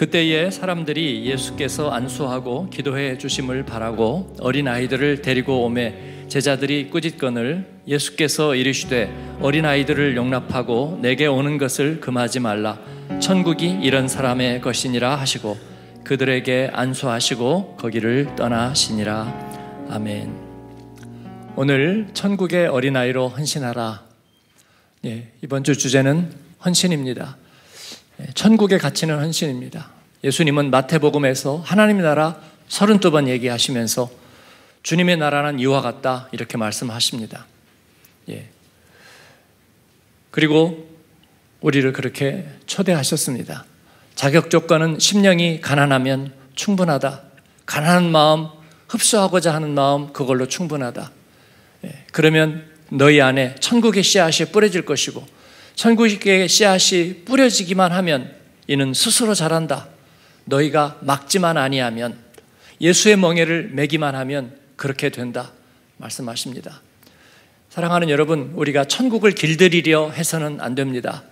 그때에 사람들이 예수께서 안수하고 기도해 주심을 바라고 어린 아이들을 데리고 오매 제자들이 꾸짖건을 예수께서 이르시되 어린 아이들을 용납하고 내게 오는 것을 금하지 말라 천국이 이런 사람의 것이니라 하시고 그들에게 안수하시고 거기를 떠나시니라 아멘. 오늘 천국의 어린 아이로 헌신하라. 예, 이번 주 주제는 헌신입니다. 예, 천국의 가치는 헌신입니다. 예수님은 마태복음에서 하나님의 나라 32번 얘기하시면서 주님의 나라는 이와 같다 이렇게 말씀하십니다. 예. 그리고 우리를 그렇게 초대하셨습니다. 자격 조건은 심령이 가난하면 충분하다. 가난한 마음, 흡수하고자 하는 마음, 그걸로 충분하다. 예. 그러면 너희 안에 천국의 씨앗이 뿌려질 것이고 천국의 씨앗이 뿌려지기만 하면 이는 스스로 자란다. 너희가 막지만 아니하면 예수의 멍에를 매기만 하면 그렇게 된다. 말씀하십니다. 사랑하는 여러분, 우리가 천국을 길들이려 해서는 안 됩니다.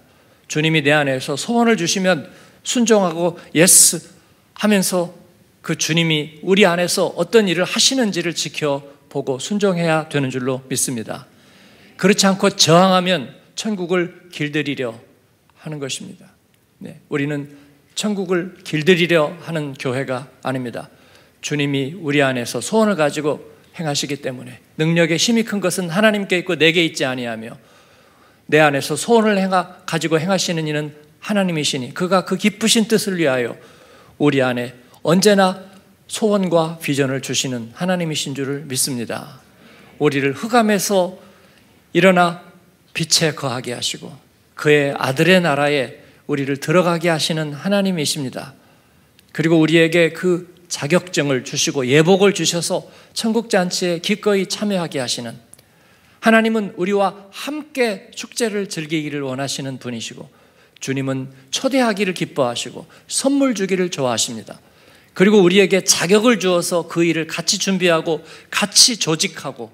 주님이 내 안에서 소원을 주시면 순종하고 yes 하면서 그 주님이 우리 안에서 어떤 일을 하시는지를 지켜보고 순종해야 되는 줄로 믿습니다. 그렇지 않고 저항하면 천국을 길들이려 하는 것입니다. 네, 우리는 천국을 길들이려 하는 교회가 아닙니다. 주님이 우리 안에서 소원을 가지고 행하시기 때문에 능력의 힘이 큰 것은 하나님께 있고 내게 있지 아니하며 내 안에서 소원을 행하, 가지고 행하시는 이는 하나님이시니 그가 그 기쁘신 뜻을 위하여 우리 안에 언제나 소원과 비전을 주시는 하나님이신 줄을 믿습니다. 우리를 흑암에서 일어나 빛에 거하게 하시고 그의 아들의 나라에 우리를 들어가게 하시는 하나님이십니다. 그리고 우리에게 그 자격증을 주시고 예복을 주셔서 천국 잔치에 기꺼이 참여하게 하시는 하나님은 우리와 함께 축제를 즐기기를 원하시는 분이시고 주님은 초대하기를 기뻐하시고 선물 주기를 좋아하십니다. 그리고 우리에게 자격을 주어서 그 일을 같이 준비하고 같이 조직하고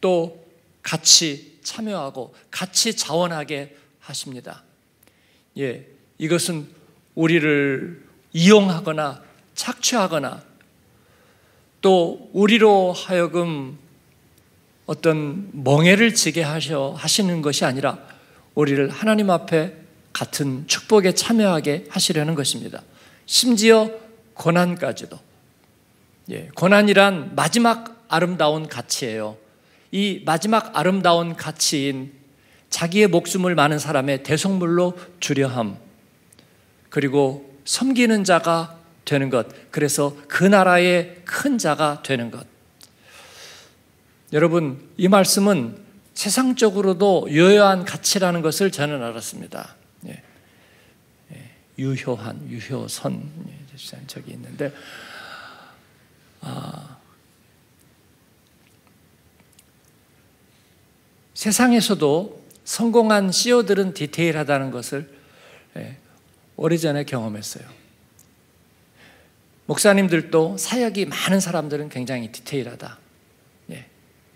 또 같이 참여하고 같이 자원하게 하십니다. 예, 이것은 우리를 이용하거나 착취하거나 또 우리로 하여금 어떤 멍해를 지게 하셔 하시는 것이 아니라 우리를 하나님 앞에 같은 축복에 참여하게 하시려는 것입니다. 심지어 고난까지도. 예, 고난이란 마지막 아름다운 가치예요. 이 마지막 아름다운 가치인 자기의 목숨을 많은 사람의 대속물로 주려함, 그리고 섬기는 자가 되는 것, 그래서 그 나라의 큰 자가 되는 것. 여러분, 이 말씀은 세상적으로도 유효한 가치라는 것을 저는 알았습니다. 예. 예. 유효한, 유효선, 예, 저기 있는데, 아, 세상에서도 성공한 CEO들은 디테일하다는 것을 예, 오래전에 경험했어요. 목사님들도 사역이 많은 사람들은 굉장히 디테일하다. 예,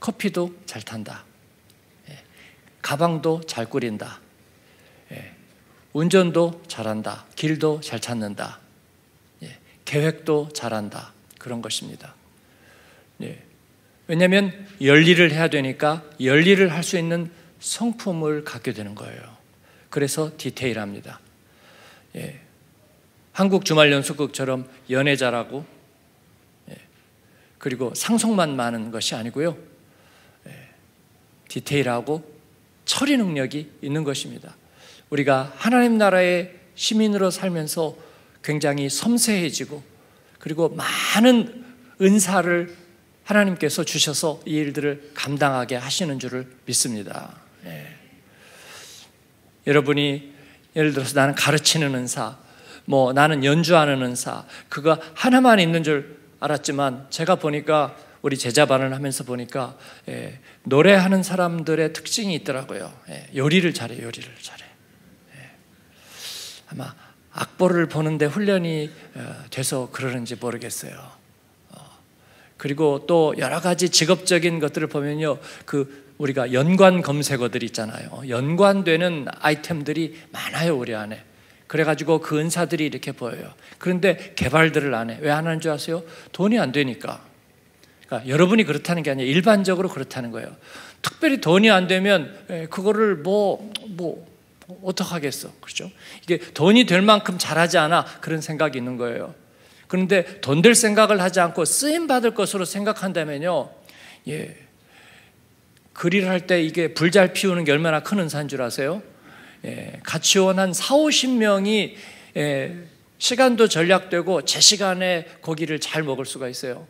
커피도 잘 탄다. 예, 가방도 잘 꾸린다. 예, 운전도 잘한다. 길도 잘 찾는다. 예, 계획도 잘한다. 그런 것입니다. 예, 왜냐하면 열일을 해야 되니까 열일을 할 수 있는 성품을 갖게 되는 거예요. 그래서 디테일합니다. 예. 한국 주말 연속극처럼 연애자라고 예. 그리고 상속만 많은 것이 아니고요. 예. 디테일하고 처리 능력이 있는 것입니다. 우리가 하나님 나라의 시민으로 살면서 굉장히 섬세해지고 그리고 많은 은사를 하나님께서 주셔서 이 일들을 감당하게 하시는 줄을 믿습니다. 예. 여러분이 예를 들어서 나는 가르치는 은사, 뭐 나는 연주하는 은사, 그거 하나만 있는 줄 알았지만 제가 보니까 우리 제자반을 하면서 보니까 예, 노래하는 사람들의 특징이 있더라고요. 예, 요리를 잘해, 요리를 잘해. 예. 아마 악보를 보는데 훈련이 어, 돼서 그러는지 모르겠어요. 그리고 또 여러 가지 직업적인 것들을 보면요. 그 우리가 연관 검색어들 있잖아요. 연관되는 아이템들이 많아요, 우리 안에. 그래가지고 그 은사들이 이렇게 보여요. 그런데 개발들을 안 해. 왜 안 하는 줄 아세요? 돈이 안 되니까. 그러니까 여러분이 그렇다는 게 아니라 일반적으로 그렇다는 거예요. 특별히 돈이 안 되면 예, 그거를 뭐, 뭐, 어떡하겠어. 그렇죠? 이게 돈이 될 만큼 잘하지 않아. 그런 생각이 있는 거예요. 그런데 돈 될 생각을 하지 않고 쓰임 받을 것으로 생각한다면요. 예. 글일 할때 이게 불잘 피우는 게 얼마나 큰 은사인 줄 아세요? 예, 같이 온 한 4, 50명이 예, 시간도 전략되고 제 시간에 고기를 잘 먹을 수가 있어요.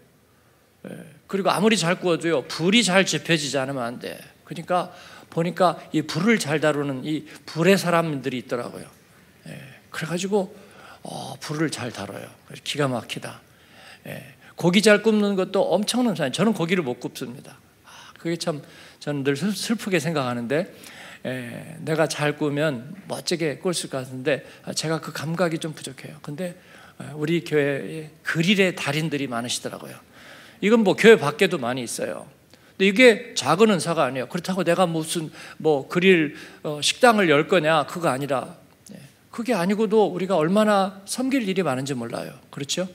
예, 그리고 아무리 잘 구워도요, 불이 잘 지펴지지 않으면 안 돼. 그러니까 보니까 이 불을 잘 다루는 이 불의 사람들이 있더라고요. 예, 그래가지고 어, 불을 잘 다뤄요. 기가 막히다. 예, 고기 잘 굽는 것도 엄청난 사람. 저는 고기를 못 굽습니다. 아, 그게 참 저는 늘 슬프게 생각하는데 에, 내가 잘 꾸면 멋지게 꿀 수 같은데 제가 그 감각이 좀 부족해요. 근데 우리 교회에 그릴의 달인들이 많으시더라고요. 이건 뭐 교회 밖에도 많이 있어요. 근데 이게 작은 은사가 아니에요. 그렇다고 내가 무슨 뭐 그릴 어, 식당을 열 거냐 그거 아니라 예, 그게 아니고도 우리가 얼마나 섬길 일이 많은지 몰라요. 그렇죠?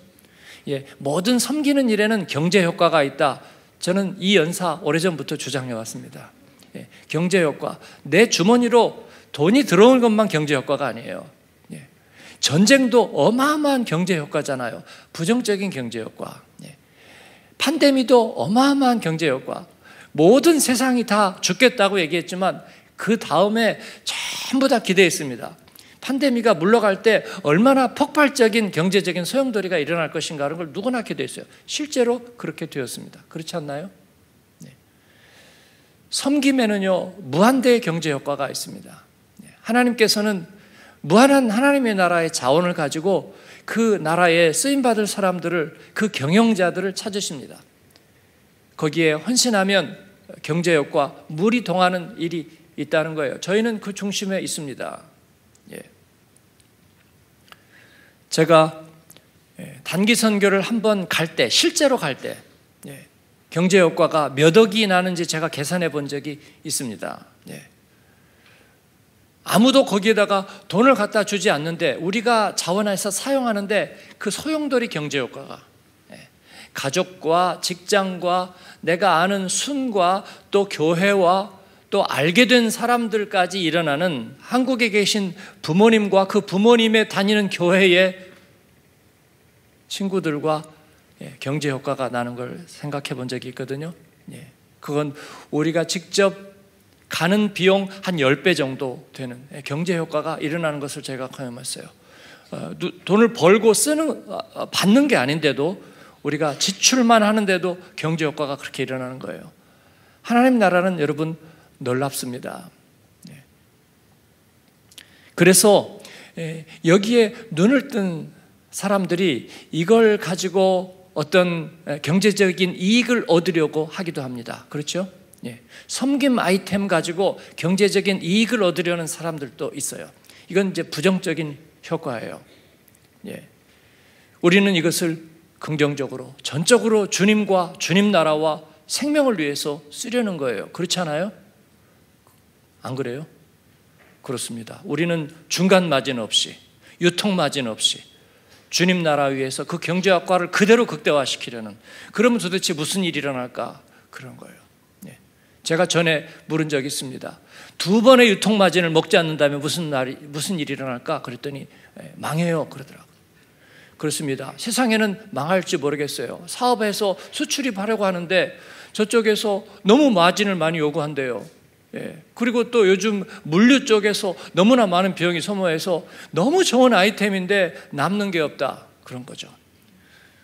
예, 모든 섬기는 일에는 경제 효과가 있다. 저는 이 연사 오래전부터 주장해 왔습니다. 예, 경제 효과. 내 주머니로 돈이 들어오는 것만 경제 효과가 아니에요. 예, 전쟁도 어마어마한 경제 효과잖아요. 부정적인 경제 효과. 예, 판데미도 어마어마한 경제 효과. 모든 세상이 다 죽겠다고 얘기했지만 그 다음에 전부 다 기대했습니다. 판데미가 물러갈 때 얼마나 폭발적인 경제적인 소용돌이가 일어날 것인가 하는 걸 누구나 기대했어요. 실제로 그렇게 되었습니다. 그렇지 않나요? 네. 섬김에는요, 무한대의 경제 효과가 있습니다. 네. 하나님께서는 무한한 하나님의 나라의 자원을 가지고 그 나라에 쓰임 받을 사람들을, 그 경영자들을 찾으십니다. 거기에 헌신하면 경제 효과, 물이 동하는 일이 있다는 거예요. 저희는 그 중심에 있습니다. 제가 예, 단기 선교를 한번 갈 때, 실제로 갈 때, 예, 경제 효과가 몇 억이 나는지 제가 계산해 본 적이 있습니다. 예. 아무도 거기에다가 돈을 갖다 주지 않는데 우리가 자원해서 사용하는데 그 소용돌이 경제 효과가 가족과 직장과 내가 아는 순과 또 교회와 또 알게 된 사람들까지 일어나는 한국에 계신 부모님과 그 부모님의 다니는 교회의 친구들과 예, 경제 효과가 나는 걸 생각해 본 적이 있거든요. 예, 그건 우리가 직접 가는 비용 한 10배 정도 되는 예, 경제 효과가 일어나는 것을 제가 경험했어요. 어, 돈을 벌고 쓰는, 어, 어, 받는 게 아닌데도 우리가 지출만 하는데도 경제 효과가 그렇게 일어나는 거예요. 하나님 나라는 여러분 놀랍습니다. 네. 그래서 예, 여기에 눈을 뜬 사람들이 이걸 가지고 어떤 경제적인 이익을 얻으려고 하기도 합니다. 그렇죠? 예. 섬김 아이템 가지고 경제적인 이익을 얻으려는 사람들도 있어요. 이건 이제 부정적인 효과예요. 예. 우리는 이것을 긍정적으로, 전적으로 주님과 주님 나라와 생명을 위해서 쓰려는 거예요. 그렇지 않아요? 안 그래요? 그렇습니다. 우리는 중간 마진 없이, 유통 마진 없이, 주님 나라 위해서 그 경제학과를 그대로 극대화시키려는 그러면 도대체 무슨 일이 일어날까? 그런 거예요. 네. 제가 전에 물은 적이 있습니다. 두 번의 유통 마진을 먹지 않는다면 무슨 날이 무슨 일이 일어날까? 그랬더니 예, 망해요. 그러더라고요. 그렇습니다. 세상에는 망할지 모르겠어요. 사업에서 수출입 하려고 하는데 저쪽에서 너무 마진을 많이 요구한대요. 예. 그리고 또 요즘 물류 쪽에서 너무나 많은 비용이 소모해서 너무 좋은 아이템인데 남는 게 없다. 그런 거죠.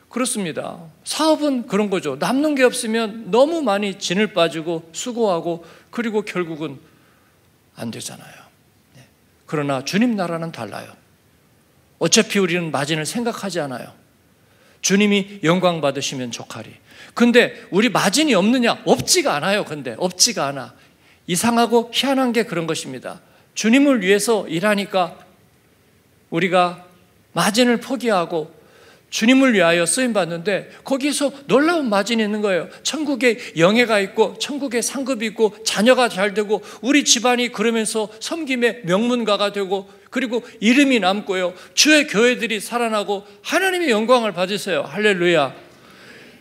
그렇습니다. 사업은 그런 거죠. 남는 게 없으면 너무 많이 진을 빠지고 수고하고 그리고 결국은 안 되잖아요. 예. 그러나 주님 나라는 달라요. 어차피 우리는 마진을 생각하지 않아요. 주님이 영광 받으시면 좋하리. 근데 우리 마진이 없느냐? 없지가 않아요. 근데 없지가 않아. 이상하고 희한한 게 그런 것입니다. 주님을 위해서 일하니까 우리가 마진을 포기하고 주님을 위하여 쓰임 받는데 거기서 놀라운 마진이 있는 거예요. 천국에 영예가 있고 천국에 상급이 있고 자녀가 잘 되고 우리 집안이 그러면서 섬김의 명문가가 되고 그리고 이름이 남고요. 주의 교회들이 살아나고 하나님의 영광을 받으세요. 할렐루야.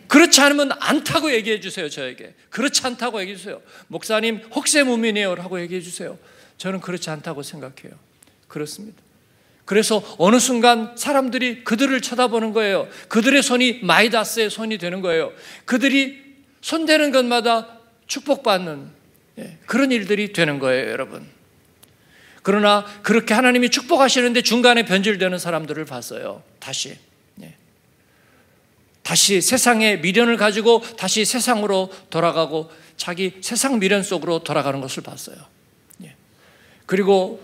그렇지 않으면 않다고 얘기해 주세요, 저에게. 그렇지 않다고 얘기해 주세요. 목사님, 혹세무민이에요 라고 얘기해 주세요. 저는 그렇지 않다고 생각해요. 그렇습니다. 그래서 어느 순간 사람들이 그들을 쳐다보는 거예요. 그들의 손이 마이다스의 손이 되는 거예요. 그들이 손대는 것마다 축복받는 예, 그런 일들이 되는 거예요, 여러분. 그러나 그렇게 하나님이 축복하시는데 중간에 변질되는 사람들을 봤어요. 다시. 예. 다시 세상의 미련을 가지고 다시 세상으로 돌아가고 자기 세상 미련 속으로 돌아가는 것을 봤어요. 예. 그리고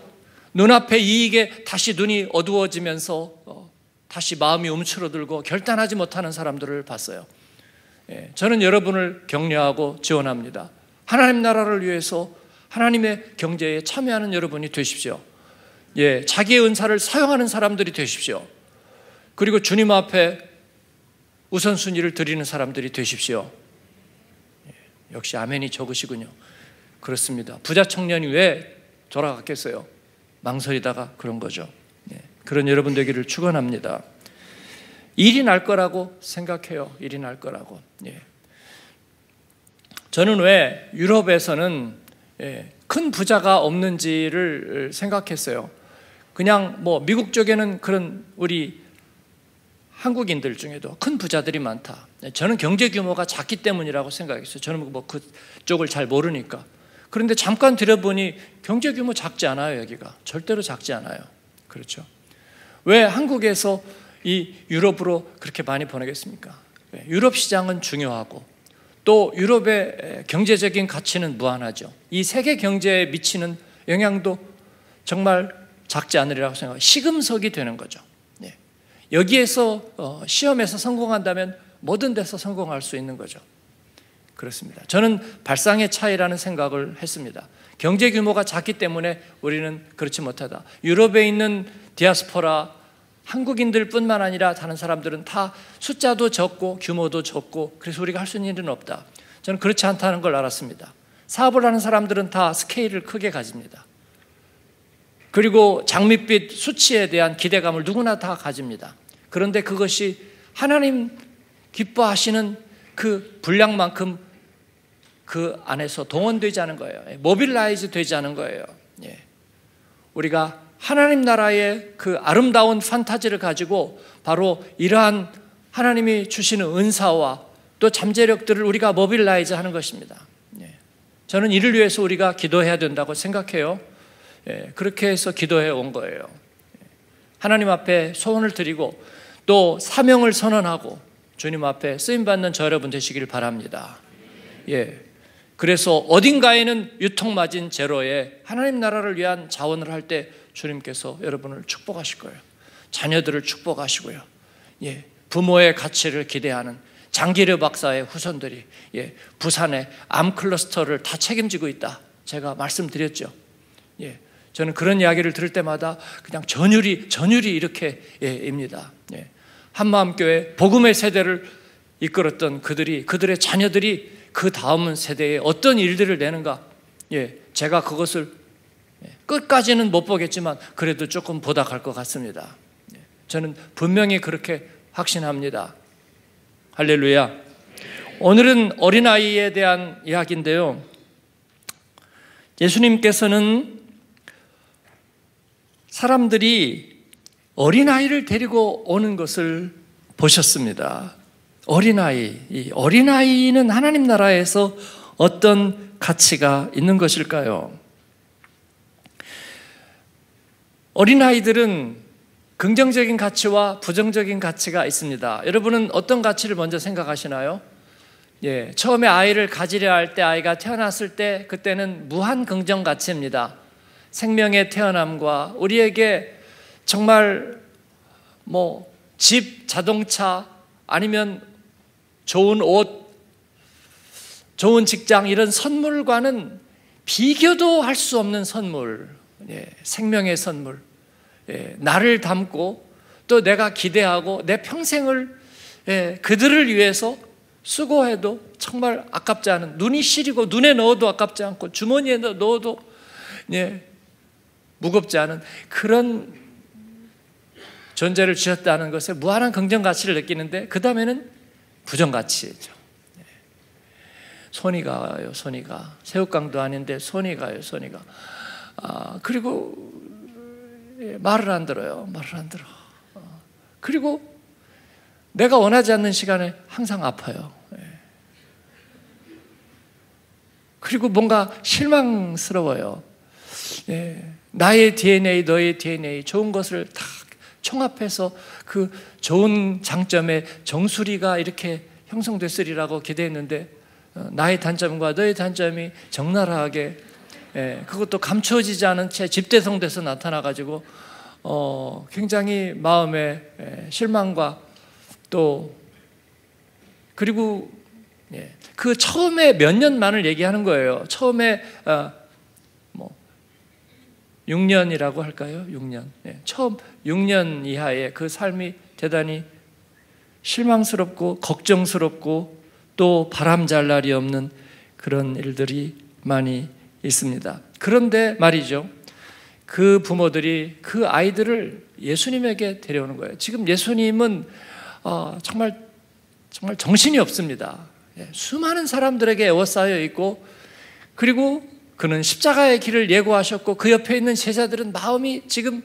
눈앞의 이익에 다시 눈이 어두워지면서 어, 다시 마음이 움츠러들고 결단하지 못하는 사람들을 봤어요. 예, 저는 여러분을 격려하고 지원합니다. 하나님 나라를 위해서 하나님의 경제에 참여하는 여러분이 되십시오. 예, 자기의 은사를 사용하는 사람들이 되십시오. 그리고 주님 앞에 우선순위를 드리는 사람들이 되십시오. 예, 역시 아멘이 적으시군요. 그렇습니다. 부자 청년이 왜 돌아갔겠어요? 망설이다가 그런 거죠. 예, 그런 여러분 되기를 축원합니다. 일이 날 거라고 생각해요. 일이 날 거라고. 예. 저는 왜 유럽에서는 예, 큰 부자가 없는지를 생각했어요. 그냥 뭐 미국 쪽에는 그런 우리 한국인들 중에도 큰 부자들이 많다. 저는 경제 규모가 작기 때문이라고 생각했어요. 저는 뭐 그쪽을 잘 모르니까. 그런데 잠깐 들여보니 경제 규모 작지 않아요, 여기가. 절대로 작지 않아요. 그렇죠. 왜 한국에서 이 유럽으로 그렇게 많이 보내겠습니까? 유럽 시장은 중요하고 또 유럽의 경제적인 가치는 무한하죠. 이 세계 경제에 미치는 영향도 정말 작지 않으리라고 생각해요. 시금석이 되는 거죠. 네. 여기에서 어, 시험에서 성공한다면 모든 데서 성공할 수 있는 거죠. 그렇습니다. 저는 발상의 차이라는 생각을 했습니다. 경제 규모가 작기 때문에 우리는 그렇지 못하다. 유럽에 있는 디아스포라 한국인들 뿐만 아니라 다른 사람들은 다 숫자도 적고 규모도 적고 그래서 우리가 할 수 있는 일은 없다. 저는 그렇지 않다는 걸 알았습니다. 사업을 하는 사람들은 다 스케일을 크게 가집니다. 그리고 장밋빛 수치에 대한 기대감을 누구나 다 가집니다. 그런데 그것이 하나님 기뻐하시는 그 분량만큼 그 안에서 동원되지 않은 거예요. mobilize 되지 않은 거예요. 예. 우리가 하나님 나라의 그 아름다운 판타지를 가지고 바로 이러한 하나님이 주시는 은사와 또 잠재력들을 우리가 mobilize 하는 것입니다. 예. 저는 이를 위해서 우리가 기도해야 된다고 생각해요. 예. 그렇게 해서 기도해 온 거예요. 하나님 앞에 소원을 드리고 또 사명을 선언하고 주님 앞에 쓰임 받는 저 여러분 되시기를 바랍니다. 예. 그래서 어딘가에는 유통마진 제로에 하나님 나라를 위한 자원을 할 때 주님께서 여러분을 축복하실 거예요. 자녀들을 축복하시고요. 예. 부모의 가치를 기대하는 장기르 박사의 후손들이 예. 부산의 암 클러스터를 다 책임지고 있다. 제가 말씀드렸죠. 예. 저는 그런 이야기를 들을 때마다 그냥 전율이 전율이 이렇게 예, 입니다. 예. 한마음교회 복음의 세대를 이끌었던 그들이 그들의 자녀들이 그 다음 세대에 어떤 일들을 내는가? 예, 제가 그것을 예, 끝까지는 못 보겠지만 그래도 조금 갈것 같습니다. 예, 저는 분명히 그렇게 확신합니다. 할렐루야. 오늘은 어린아이에 대한 이야기인데요. 예수님께서는 사람들이 어린아이를 데리고 오는 것을 보셨습니다. 어린아이, 이 어린아이는 하나님 나라에서 어떤 가치가 있는 것일까요? 어린아이들은 긍정적인 가치와 부정적인 가치가 있습니다. 여러분은 어떤 가치를 먼저 생각하시나요? 예, 처음에 아이를 가지려 할 때 아이가 태어났을 때 그때는 무한 긍정 가치입니다. 생명의 태어남과 우리에게 정말 뭐 집, 자동차 아니면 좋은 옷, 좋은 직장 이런 선물과는 비교도 할 수 없는 선물, 예, 생명의 선물, 예, 나를 담고 또 내가 기대하고 내 평생을 예, 그들을 위해서 수고해도 정말 아깝지 않은 눈이 시리고 눈에 넣어도 아깝지 않고 주머니에 넣어도 예, 무겁지 않은 그런 존재를 주셨다는 것에 무한한 긍정 가치를 느끼는데 그 다음에는 부정 가치죠. 예. 손이 가요, 손이 가. 새우깡도 아닌데 손이 가요, 손이 가. 아, 그리고 예, 말을 안 들어요, 말을 안 들어. 어, 그리고 내가 원하지 않는 시간에 항상 아파요. 예. 그리고 뭔가 실망스러워요. 예. 나의 DNA, 너의 DNA, 좋은 것을 다 총합해서 그 좋은 장점의 정수리가 이렇게 형성됐으리라고 기대했는데 어, 나의 단점과 너의 단점이 적나라하게 예, 그것도 감춰지지 않은 채 집대성돼서 나타나가지고 어, 굉장히 마음에 예, 실망과 또 그리고 예, 그 처음에 몇 년만을 얘기하는 거예요. 처음에 어, 6년이라고 할까요? 6년. 네. 처음 6년 이하의 그 삶이 대단히 실망스럽고 걱정스럽고 또 바람잘 날이 없는 그런 일들이 많이 있습니다. 그런데 말이죠. 그 부모들이 그 아이들을 예수님에게 데려오는 거예요. 지금 예수님은 어, 정말 정말 정신이 없습니다. 예, 수많은 사람들에게 에워싸여 있고 그리고 그는 십자가의 길을 예고하셨고 그 옆에 있는 제자들은 마음이 지금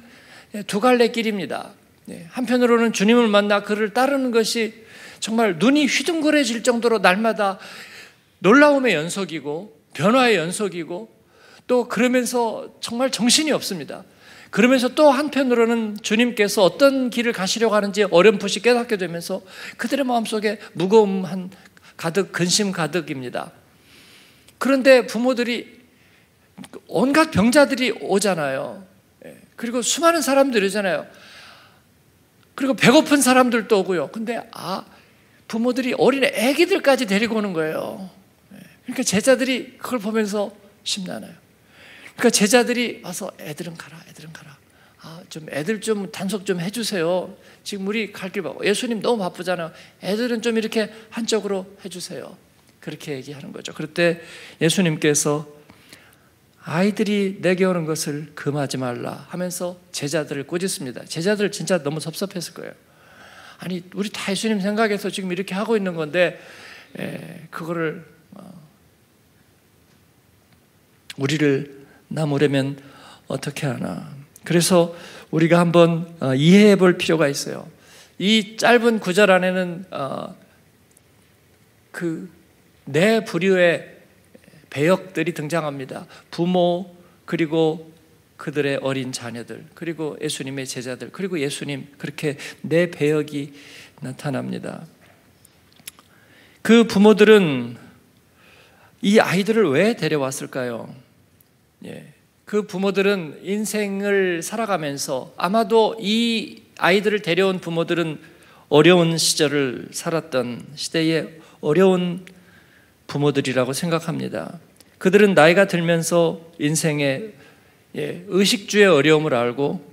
두 갈래 길입니다. 네, 한편으로는 주님을 만나 그를 따르는 것이 정말 눈이 휘둥그레질 정도로 날마다 놀라움의 연속이고 변화의 연속이고 또 그러면서 정말 정신이 없습니다. 그러면서 또 한편으로는 주님께서 어떤 길을 가시려고 하는지 어렴풋이 깨닫게 되면서 그들의 마음속에 무거움 한 가득 근심 가득입니다. 그런데 부모들이 온갖 병자들이 오잖아요. 예. 그리고 수많은 사람들이 오잖아요. 그리고 배고픈 사람들도 오고요. 근데 아 부모들이 어린 애기들까지 데리고 오는 거예요. 예. 그러니까 제자들이 그걸 보면서 심란해요. 그러니까 제자들이 와서 애들은 가라, 애들은 가라. 아, 좀 애들 좀 단속 좀 해주세요. 지금 우리 갈 길 바고 예수님 너무 바쁘잖아요. 애들은 좀 이렇게 한쪽으로 해주세요. 그렇게 얘기하는 거죠. 그럴 때 예수님께서 아이들이 내게 오는 것을 금하지 말라 하면서 제자들을 꾸짖습니다. 제자들 진짜 너무 섭섭했을 거예요. 아니 우리 다 예수님 생각해서 지금 이렇게 하고 있는 건데 에, 그거를 어, 우리를 나무려면 어떻게 하나. 그래서 우리가 한번 어, 이해해 볼 필요가 있어요. 이 짧은 구절 안에는 어, 그내 부류의 배역들이 등장합니다. 부모 그리고 그들의 어린 자녀들 그리고 예수님의 제자들 그리고 예수님 그렇게 내 배역이 나타납니다. 그 부모들은 이 아이들을 왜 데려왔을까요? 예. 그 부모들은 인생을 살아가면서 아마도 이 아이들을 데려온 부모들은 어려운 시절을 살았던 시대에 어려운 부모들이라고 생각합니다. 그들은 나이가 들면서 인생의 예, 의식주의 어려움을 알고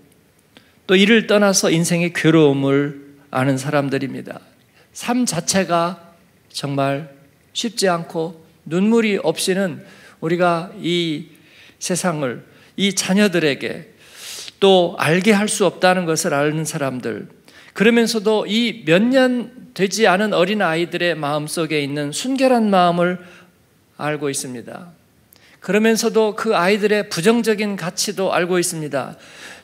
또 이를 떠나서 인생의 괴로움을 아는 사람들입니다. 삶 자체가 정말 쉽지 않고 눈물이 없이는 우리가 이 세상을 이 자녀들에게 또 알게 할 수 없다는 것을 아는 사람들. 그러면서도 이 몇 년 되지 않은 어린 아이들의 마음 속에 있는 순결한 마음을 알고 있습니다. 그러면서도 그 아이들의 부정적인 가치도 알고 있습니다.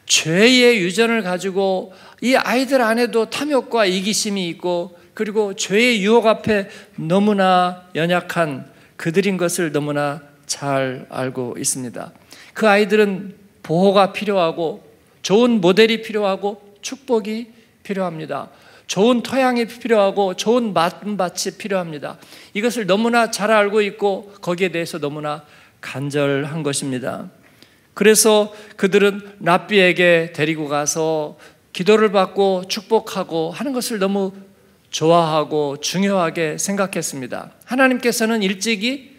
죄의 유전을 가지고 이 아이들 안에도 탐욕과 이기심이 있고 그리고 죄의 유혹 앞에 너무나 연약한 그들인 것을 너무나 잘 알고 있습니다. 그 아이들은 보호가 필요하고 좋은 모델이 필요하고 축복이 필요합니다. 좋은 토양이 필요하고 좋은 맛밭이 필요합니다. 이것을 너무나 잘 알고 있고 거기에 대해서 너무나 간절한 것입니다. 그래서 그들은 랍비에게 데리고 가서 기도를 받고 축복하고 하는 것을 너무 좋아하고 중요하게 생각했습니다. 하나님께서는 일찍이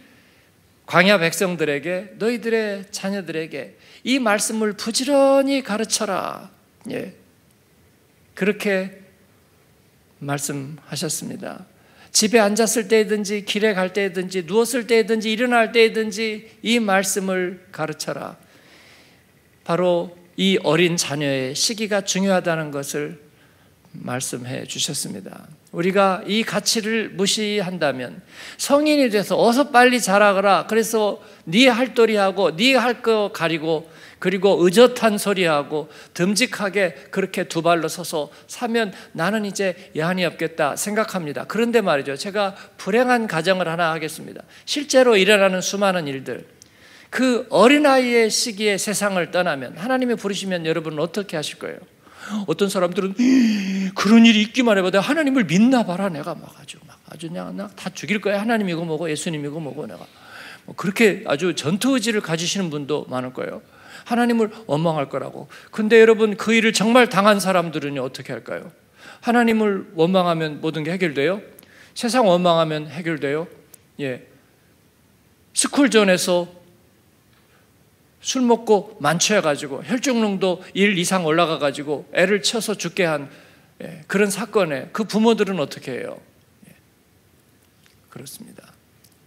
광야 백성들에게 너희들의 자녀들에게 이 말씀을 부지런히 가르쳐라. 예. 그렇게 말씀하셨습니다. 집에 앉았을 때든지 길에 갈 때든지 누웠을 때든지 일어날 때든지 이 말씀을 가르쳐라. 바로 이 어린 자녀의 시기가 중요하다는 것을 말씀해 주셨습니다. 우리가 이 가치를 무시한다면 성인이 돼서 어서 빨리 자라거라. 그래서 네 할도리하고 네 할 거 가리고 그리고 의젓한 소리하고 듬직하게 그렇게 두 발로 서서 사면 나는 이제 여한이 없겠다 생각합니다. 그런데 말이죠. 제가 불행한 가정을 하나 하겠습니다. 실제로 일어나는 수많은 일들. 그 어린아이의 시기에 세상을 떠나면 하나님이 부르시면 여러분은 어떻게 하실 거예요? 어떤 사람들은 그런 일이 있기만 해봐. 내가 하나님을 믿나 봐라. 내가 막 아주 막 아주 그냥 다 죽일 거야. 하나님이고 뭐고 예수님이고 뭐고 내가 뭐 그렇게 아주 전투 의지를 가지시는 분도 많을 거예요. 하나님을 원망할 거라고. 근데 여러분 그 일을 정말 당한 사람들은 어떻게 할까요? 하나님을 원망하면 모든 게 해결돼요? 세상 원망하면 해결돼요? 예. 스쿨존에서 술 먹고 만취해가지고 혈중농도 1 이상 올라가가지고 애를 쳐서 죽게 한 예, 그런 사건에 그 부모들은 어떻게 해요? 예. 그렇습니다.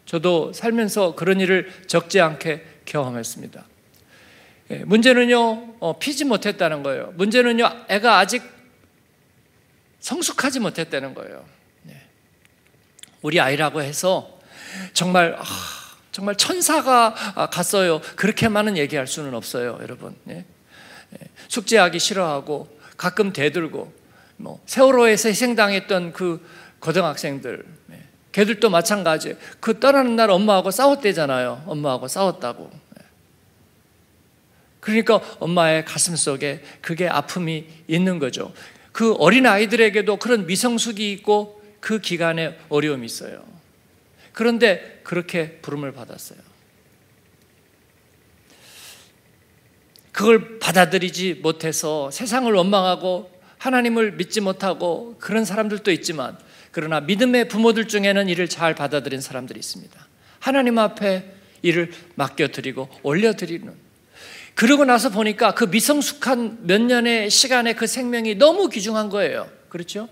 저도 살면서 그런 일을 적지 않게 경험했습니다. 예, 문제는요, 어, 피지 못했다는 거예요. 문제는요, 애가 아직 성숙하지 못했다는 거예요. 네. 우리 아이라고 해서 정말, 아, 정말 천사가 아, 갔어요. 그렇게만은 얘기할 수는 없어요, 여러분. 네. 예, 숙제하기 싫어하고 가끔 대들고 뭐 세월호에서 희생당했던 그 고등학생들 네. 걔들도 마찬가지. 그 떠나는 날 엄마하고 싸웠대잖아요. 엄마하고 싸웠다고. 그러니까 엄마의 가슴 속에 그게 아픔이 있는 거죠. 그 어린 아이들에게도 그런 미성숙이 있고 그 기간에 어려움이 있어요. 그런데 그렇게 부름을 받았어요. 그걸 받아들이지 못해서 세상을 원망하고 하나님을 믿지 못하고 그런 사람들도 있지만 그러나 믿음의 부모들 중에는 이를 잘 받아들인 사람들이 있습니다. 하나님 앞에 이를 맡겨드리고 올려드리는 그러고 나서 보니까 그 미성숙한 몇 년의 시간에 그 생명이 너무 귀중한 거예요. 그렇죠?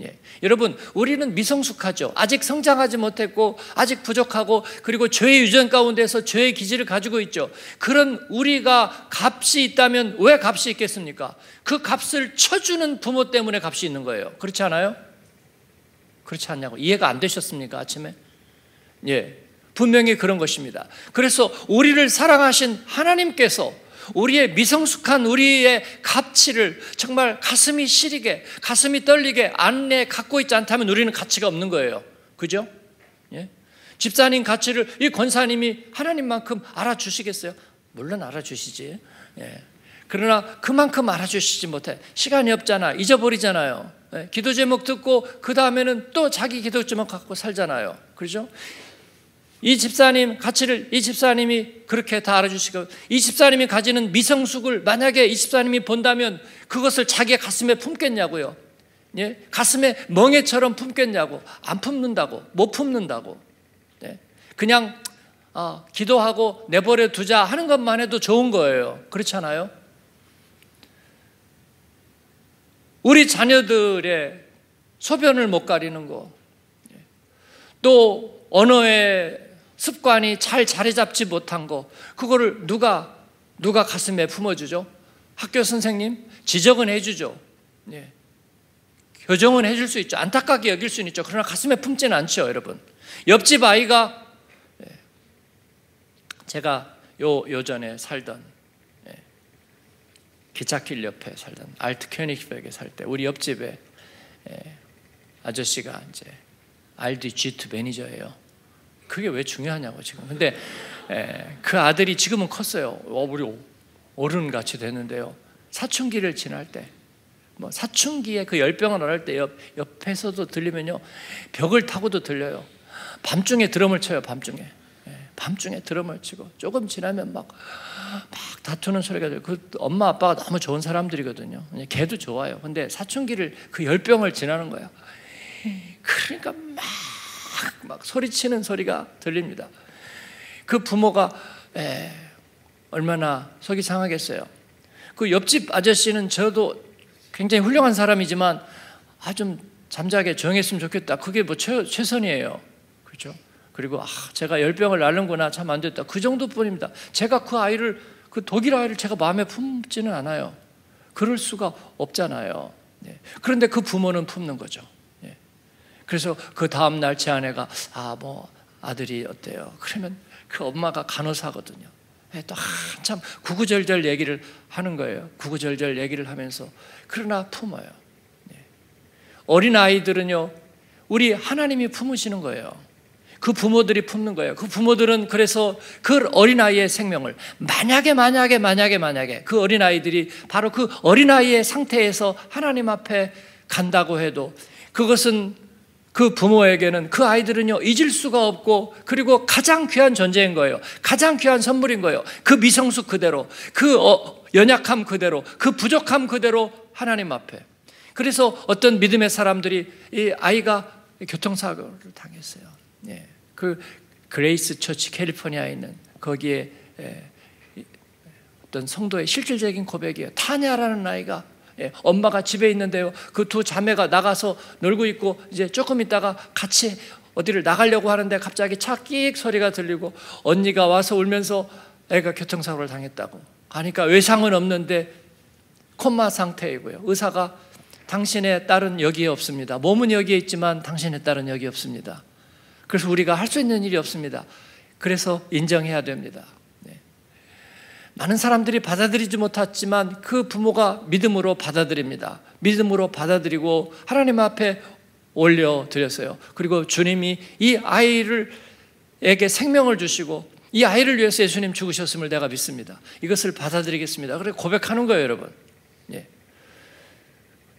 예. 여러분, 우리는 미성숙하죠. 아직 성장하지 못했고, 아직 부족하고, 그리고 죄의 유전 가운데서 죄의 기질을 가지고 있죠. 그런 우리가 값이 있다면 왜 값이 있겠습니까? 그 값을 쳐주는 부모 때문에 값이 있는 거예요. 그렇지 않아요? 그렇지 않냐고. 이해가 안 되셨습니까? 아침에? 예. 분명히 그런 것입니다. 그래서 우리를 사랑하신 하나님께서 우리의 미성숙한 우리의 가치를 정말 가슴이 시리게, 가슴이 떨리게 안내 갖고 있지 않다면 우리는 가치가 없는 거예요. 그죠? 예? 집사님 가치를 이 권사님이 하나님만큼 알아주시겠어요? 물론 알아주시지. 예. 그러나 그만큼 알아주시지 못해. 시간이 없잖아. 잊어버리잖아요. 예. 기도 제목 듣고 그 다음에는 또 자기 기도 제목 갖고 살잖아요. 그죠? 이 집사님 가치를 이 집사님이 그렇게 다 알아주시고 이 집사님이 가지는 미성숙을 만약에 이 집사님이 본다면 그것을 자기 가슴에 품겠냐고요. 예? 가슴에 멍해처럼 품겠냐고 안 품는다고 못 품는다고 예? 그냥 아, 기도하고 내버려 두자 하는 것만 해도 좋은 거예요. 그렇잖아요. 우리 자녀들의 소변을 못 가리는 거, 예. 또 언어의 습관이 잘 자리 잡지 못한 거, 그거를 누가, 누가 가슴에 품어주죠? 학교 선생님? 지적은 해주죠. 예. 교정은 해줄 수 있죠. 안타깝게 여길 수는 있죠. 그러나 가슴에 품지는 않죠, 여러분. 옆집 아이가, 예. 제가 요, 요전에 살던, 예. 기찻길 옆에 살던 알트 큐니히백에 살 때, 우리 옆집에 예. 아저씨가 이제 RD G2 매니저예요. 그게 왜 중요하냐고 지금. 근데 에, 그 아들이 지금은 컸어요. 어, 우리 어른 같이 됐는데요. 사춘기를 지날 때, 뭐 사춘기에 그 열병을 앓을 때 옆, 옆에서도 들리면요, 벽을 타고도 들려요. 밤중에 드럼을 쳐요. 밤중에. 예, 밤중에 드럼을 치고 조금 지나면 막, 막 다투는 소리가 들려요. 그 엄마 아빠가 너무 좋은 사람들이거든요. 걔도 좋아요. 근데 사춘기를 그 열병을 지나는 거야. 그러니까 막 막 소리치는 소리가 들립니다. 그 부모가 에, 얼마나 속이 상하겠어요. 그 옆집 아저씨는 저도 굉장히 훌륭한 사람이지만 아 좀 잠자게 조용했으면 좋겠다. 그게 뭐 최, 최선이에요. 그렇죠? 그리고 아 제가 열병을 앓는구나 참 안 됐다. 그 정도뿐입니다. 제가 그 아이를 그 독일 아이를 제가 마음에 품지는 않아요. 그럴 수가 없잖아요. 네. 그런데 그 부모는 품는 거죠. 네. 그래서 그 다음 날 제 아내가 아 뭐 아들이 어때요? 그러면 그 엄마가 간호사거든요. 네, 또 한참 구구절절 얘기를 하는 거예요. 구구절절 얘기를 하면서 그러나 품어요. 어린 아이들은요, 우리 하나님이 품으시는 거예요. 그 부모들이 품는 거예요. 그 부모들은 그래서 그 어린아이의 생명을 만약에 만약에 만약에 만약에 그 어린아이들이 바로 그 어린아이의 상태에서 하나님 앞에 간다고 해도 그것은 그 부모에게는 그 아이들은요 잊을 수가 없고 그리고 가장 귀한 존재인 거예요. 가장 귀한 선물인 거예요. 그 미성숙 그대로 그 어, 연약함 그대로 그 부족함 그대로 하나님 앞에. 그래서 어떤 믿음의 사람들이 이 아이가 교통사고를 당했어요. 예. 그 Grace Church 캘리포니아에 있는 거기에 예, 어떤 성도의 실질적인 고백이에요. 타냐라는 아이가 예, 엄마가 집에 있는데요. 그 두 자매가 나가서 놀고 있고 이제 조금 있다가 같이 어디를 나가려고 하는데 갑자기 차끽 소리가 들리고 언니가 와서 울면서 애가 교통사고를 당했다고. 하니까 외상은 없는데 콤마 상태이고요. 의사가 당신의 딸은 여기에 없습니다. 몸은 여기에 있지만 당신의 딸은 여기 없습니다. 그래서 우리가 할 수 있는 일이 없습니다. 그래서 인정해야 됩니다. 네. 많은 사람들이 받아들이지 못했지만 그 부모가 믿음으로 받아들입니다. 믿음으로 받아들이고 하나님 앞에 올려드렸어요. 그리고 주님이 이 아이를 에게 생명을 주시고 이 아이를 위해서 예수님 죽으셨음을 내가 믿습니다. 이것을 받아들이겠습니다. 그래 고백하는 거예요, 여러분. 예.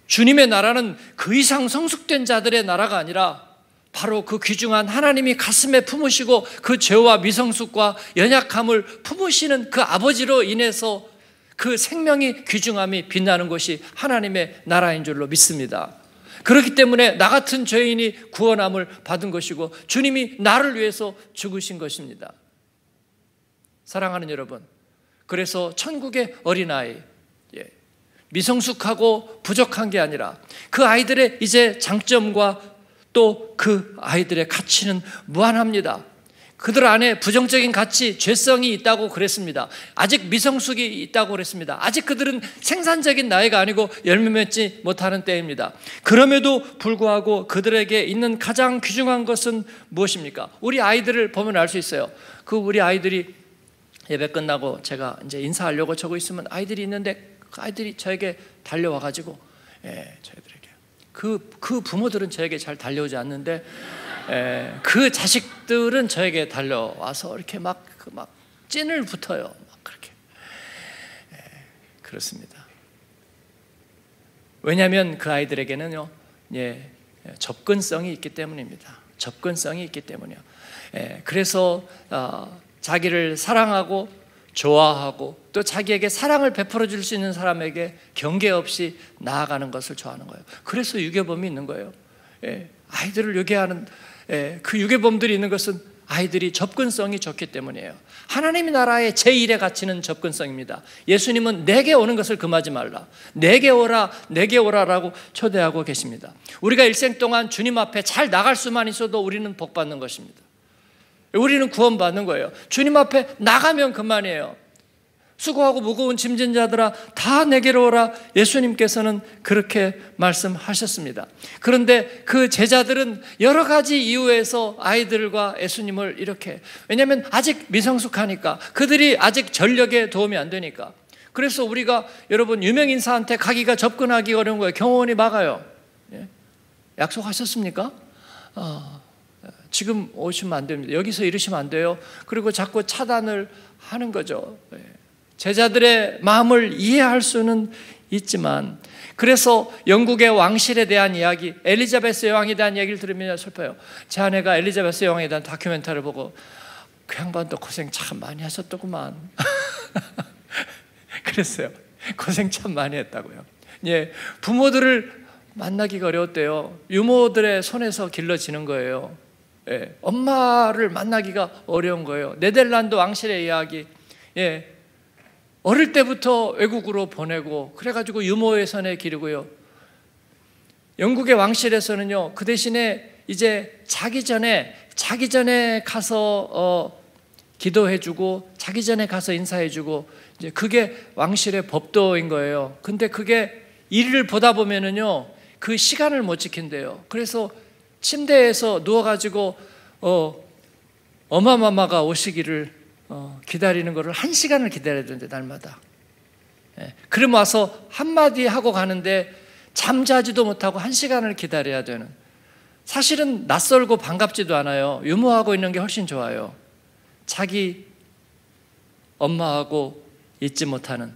주님의 나라는 그 이상 성숙된 자들의 나라가 아니라 바로 그 귀중한 하나님이 가슴에 품으시고 그 죄와 미성숙과 연약함을 품으시는 그 아버지로 인해서 그 생명이 귀중함이 빛나는 것이 하나님의 나라인 줄로 믿습니다. 그렇기 때문에 나 같은 죄인이 구원함을 받은 것이고 주님이 나를 위해서 죽으신 것입니다. 사랑하는 여러분, 그래서 천국의 어린아이, 예, 미성숙하고 부족한 게 아니라 그 아이들의 이제 장점과 또 그 아이들의 가치는 무한합니다. 그들 안에 부정적인 가치, 죄성이 있다고 그랬습니다. 아직 미성숙이 있다고 그랬습니다. 아직 그들은 생산적인 나이가 아니고 열매 맺지 못하는 때입니다. 그럼에도 불구하고 그들에게 있는 가장 귀중한 것은 무엇입니까? 우리 아이들을 보면 알 수 있어요. 그 우리 아이들이 예배 끝나고 제가 이제 인사하려고 저고 있으면 아이들이 있는데 그 아이들이 저에게 달려와 가지고 예, 저희들 그, 그 부모들은 저에게 잘 달려오지 않는데 에, 그 자식들은 저에게 달려와서 이렇게 막, 그막 찐을 붙어요. 막 그렇게. 에, 그렇습니다. 왜냐하면 그 아이들에게는요, 예, 접근성이 있기 때문입니다. 접근성이 있기 때문이요. 예, 그래서 어, 자기를 사랑하고 좋아하고 또 자기에게 사랑을 베풀어 줄 수 있는 사람에게 경계 없이 나아가는 것을 좋아하는 거예요. 그래서 유괴범이 있는 거예요. 예, 아이들을 유괴하는 예, 그 유괴범들이 있는 것은 아이들이 접근성이 좋기 때문이에요. 하나님의 나라의 제1의 가치는 접근성입니다. 예수님은 내게 오는 것을 금하지 말라. 내게 오라, 내게 오라라고 초대하고 계십니다. 우리가 일생 동안 주님 앞에 잘 나갈 수만 있어도 우리는 복 받는 것입니다. 우리는 구원받는 거예요. 주님 앞에 나가면 그만이에요. 수고하고 무거운 짐진 자들아 다 내게로 오라 예수님께서는 그렇게 말씀하셨습니다. 그런데 그 제자들은 여러 가지 이유에서 아이들과 예수님을 이렇게 왜냐하면 아직 미성숙하니까 그들이 아직 전력에 도움이 안 되니까 그래서 우리가 여러분 유명 인사한테 가기가 접근하기 어려운 거예요. 경호원이 막아요. 예? 약속하셨습니까? 어. 지금 오시면 안 됩니다. 여기서 이러시면 안 돼요. 그리고 자꾸 차단을 하는 거죠. 예. 제자들의 마음을 이해할 수는 있지만 그래서 영국의 왕실에 대한 이야기, 엘리자베스 여왕에 대한 이야기를 들으면 슬퍼요. 제 아내가 엘리자베스 여왕에 대한 다큐멘터리를 보고 그 양반도 고생 참 많이 하셨더구만. 그랬어요. 고생 참 많이 했다고요. 예, 부모들을 만나기가 어려웠대요. 유모들의 손에서 길러지는 거예요. 예, 엄마를 만나기가 어려운 거예요. 네덜란드 왕실의 이야기. 예, 어릴 때부터 외국으로 보내고 그래가지고 유모회선에 기르고요. 영국의 왕실에서는요 그 대신에 이제 자기 전에 자기 전에 가서 어, 기도해주고 자기 전에 가서 인사해주고 이제 그게 왕실의 법도인 거예요. 근데 그게 일을 보다 보면은요 그 시간을 못 지킨대요. 그래서 침대에서 누워가지고 어, 어마마마가 오시기를 어, 기다리는 것을 한 시간을 기다려야 되는데 날마다. 예. 그럼 와서 한마디 하고 가는데 잠자지도 못하고 한 시간을 기다려야 되는. 사실은 낯설고 반갑지도 않아요. 유모하고 있는 게 훨씬 좋아요. 자기 엄마하고 잊지 못하는.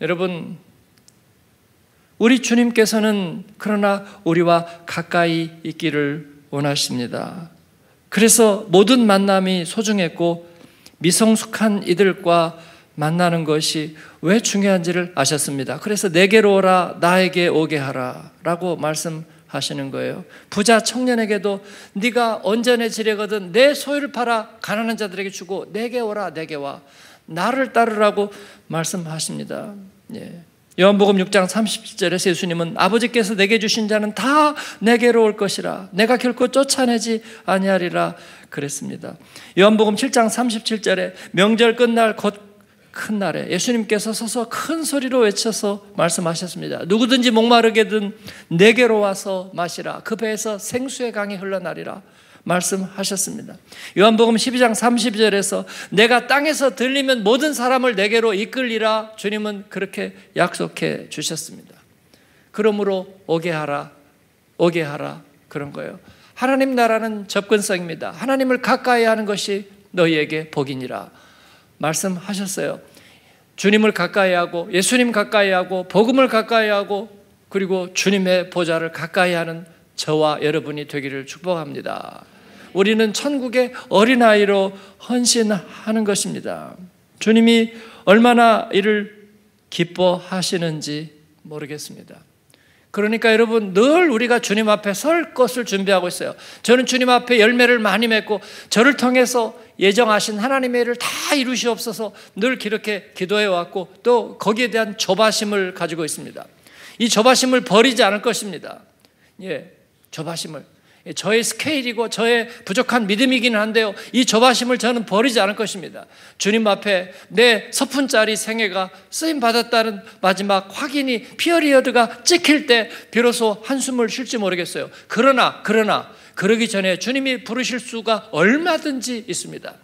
여러분, 우리 주님께서는 그러나 우리와 가까이 있기를 원하십니다. 그래서 모든 만남이 소중했고 미성숙한 이들과 만나는 것이 왜 중요한지를 아셨습니다. 그래서 내게로 오라 나에게 오게 하라 라고 말씀하시는 거예요. 부자 청년에게도 네가 언전해지려거든 내 소유를 팔아 가난한 자들에게 주고 내게 오라 내게 와 나를 따르라고 말씀하십니다. 예. 요한복음 6장 37절에서 예수님은 아버지께서 내게 주신 자는 다 내게로 올 것이라 내가 결코 쫓아내지 아니하리라 그랬습니다. 요한복음 7장 37절에 명절 끝날 곧큰 날에 예수님께서 서서 큰 소리로 외쳐서 말씀하셨습니다. 누구든지 목마르게든 내게로 와서 마시라. 그 배에서 생수의 강이 흘러나리라. 말씀하셨습니다. 요한복음 12장 30절에서 내가 땅에서 들리면 모든 사람을 내게로 이끌리라 주님은 그렇게 약속해 주셨습니다. 그러므로 오게 하라, 오게 하라 그런 거예요. 하나님 나라는 접근성입니다. 하나님을 가까이 하는 것이 너희에게 복이니라 말씀하셨어요. 주님을 가까이 하고 예수님 가까이 하고 복음을 가까이 하고 그리고 주님의 보좌를 가까이 하는 저와 여러분이 되기를 축복합니다. 우리는 천국의 어린아이로 헌신하는 것입니다. 주님이 얼마나 이를 기뻐하시는지 모르겠습니다. 그러니까 여러분 늘 우리가 주님 앞에 설 것을 준비하고 있어요. 저는 주님 앞에 열매를 많이 맺고 저를 통해서 예정하신 하나님의 일을 다 이루시옵소서 늘 그렇게 기도해 왔고 또 거기에 대한 조바심을 가지고 있습니다. 이 조바심을 버리지 않을 것입니다. 예, 조바심을. 저의 스케일이고 저의 부족한 믿음이기는 한데요. 이 조바심을 저는 버리지 않을 것입니다. 주님 앞에 내 서푼짜리 생애가 쓰임 받았다는 마지막 확인이 period가 찍힐 때 비로소 한숨을 쉴지 모르겠어요. 그러나 그러나 그러기 전에 주님이 부르실 수가 얼마든지 있습니다.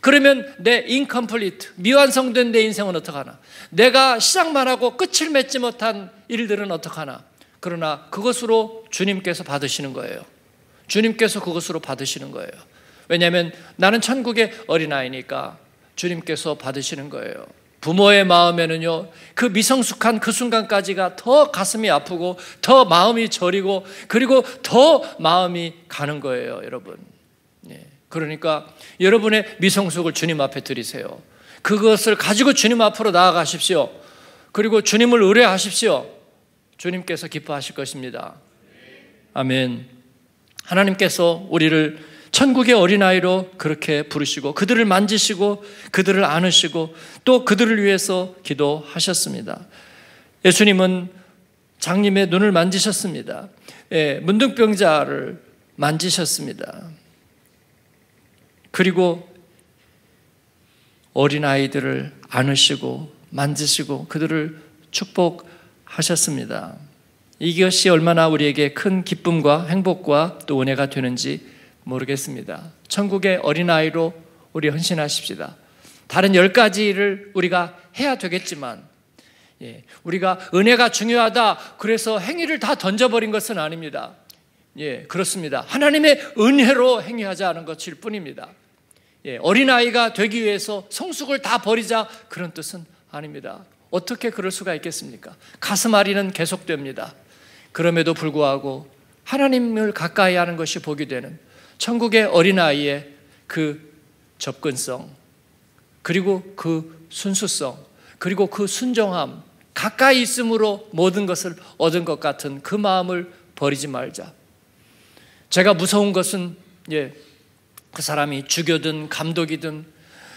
그러면 내 incomplete, 미완성된 내 인생은 어떡하나? 내가 시작만 하고 끝을 맺지 못한 일들은 어떡하나? 그러나 그것으로 주님께서 받으시는 거예요. 주님께서 그것으로 받으시는 거예요. 왜냐하면 나는 천국의 어린아이니까 주님께서 받으시는 거예요. 부모의 마음에는요, 그 미성숙한 그 순간까지가 더 가슴이 아프고, 더 마음이 저리고, 그리고 더 마음이 가는 거예요, 여러분. 예. 그러니까 여러분의 미성숙을 주님 앞에 드리세요. 그것을 가지고 주님 앞으로 나아가십시오. 그리고 주님을 의뢰하십시오. 주님께서 기뻐하실 것입니다. 아멘. 하나님께서 우리를 천국의 어린아이로 그렇게 부르시고 그들을 만지시고 그들을 안으시고 또 그들을 위해서 기도하셨습니다. 예수님은 장님의 눈을 만지셨습니다. 예, 문둥병자를 만지셨습니다. 그리고 어린아이들을 안으시고 만지시고 그들을 축복하셨습니다. 이것이 얼마나 우리에게 큰 기쁨과 행복과 또 은혜가 되는지 모르겠습니다. 천국의 어린아이로 우리 헌신하십시다. 다른 열 가지를 우리가 해야 되겠지만, 예, 우리가 은혜가 중요하다. 그래서 행위를 다 던져버린 것은 아닙니다. 예, 그렇습니다. 하나님의 은혜로 행위하자는 것일 뿐입니다. 예, 어린아이가 되기 위해서 성숙을 다 버리자. 그런 뜻은 아닙니다. 어떻게 그럴 수가 있겠습니까? 가슴 아리는 계속됩니다. 그럼에도 불구하고 하나님을 가까이 하는 것이 복이 되는 천국의 어린아이의 그 접근성, 그리고 그 순수성, 그리고 그 순종함, 가까이 있음으로 모든 것을 얻은 것 같은 그 마음을 버리지 말자. 제가 무서운 것은, 예, 그 사람이 주교든 감독이든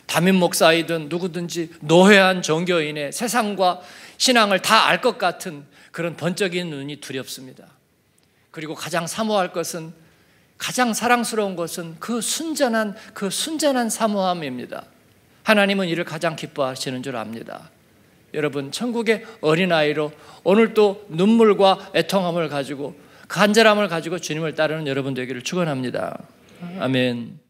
담임 목사이든 누구든지 노회한 종교인의 세상과 신앙을 다 알 것 같은 그런 번쩍이는 눈이 두렵습니다. 그리고 가장 사모할 것은 가장 사랑스러운 것은 그 순전한 그 순전한 사모함입니다. 하나님은 이를 가장 기뻐하시는 줄 압니다. 여러분 천국의 어린아이로 오늘도 눈물과 애통함을 가지고 간절함을 가지고 주님을 따르는 여러분 되기를 축원합니다. 아멘.